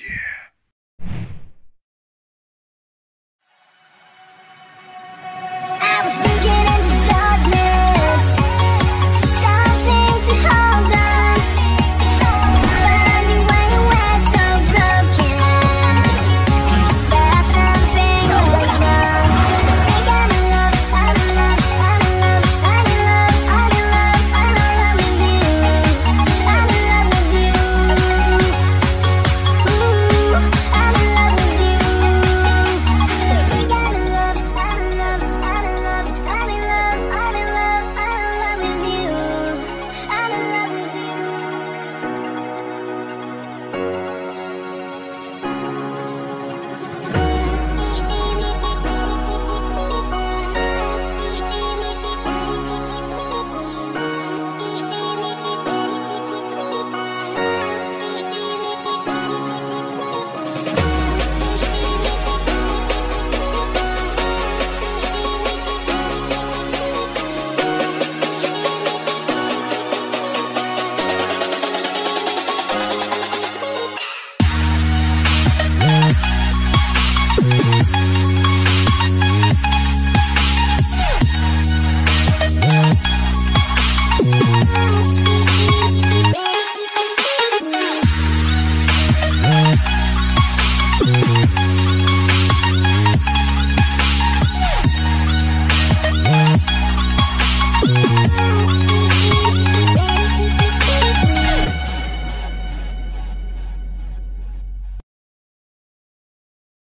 Yeah.